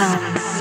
time.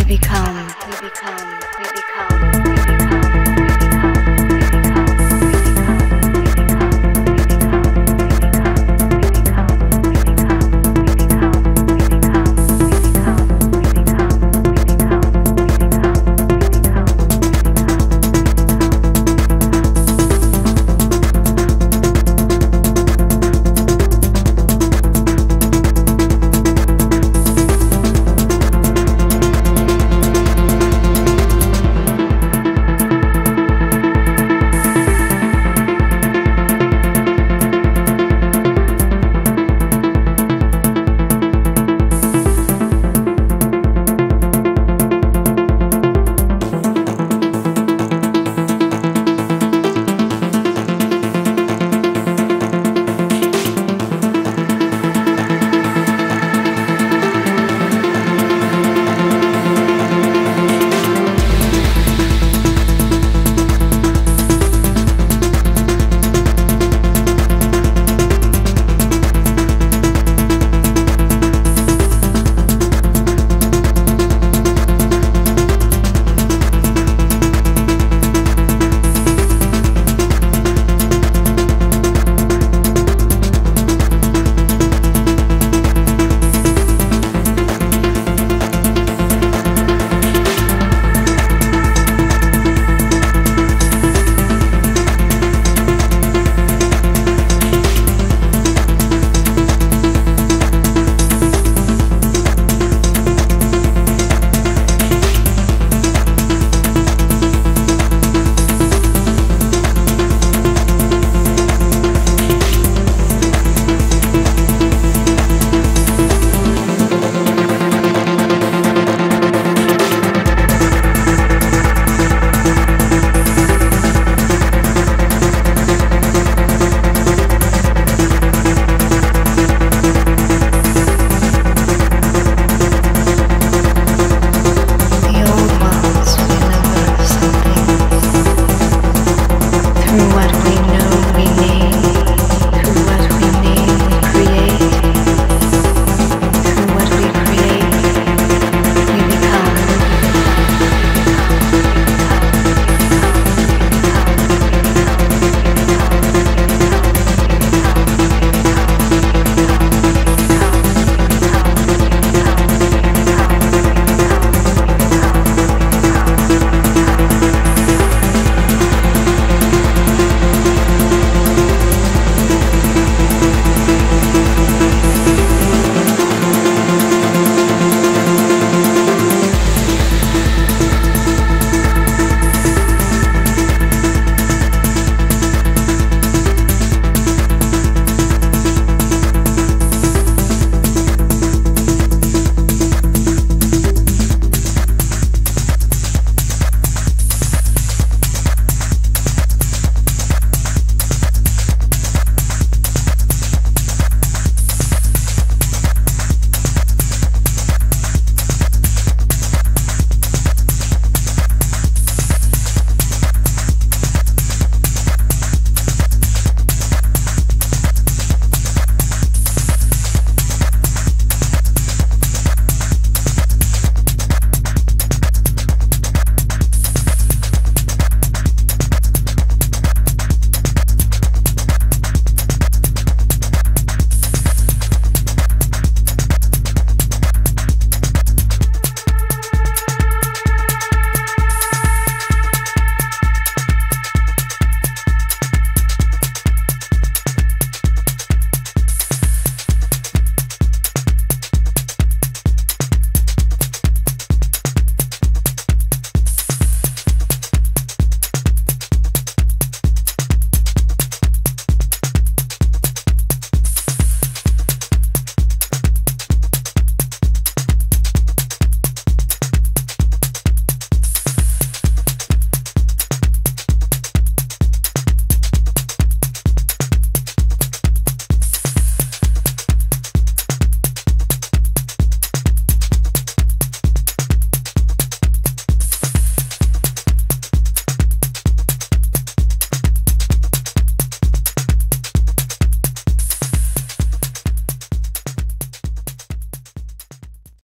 We become. We become.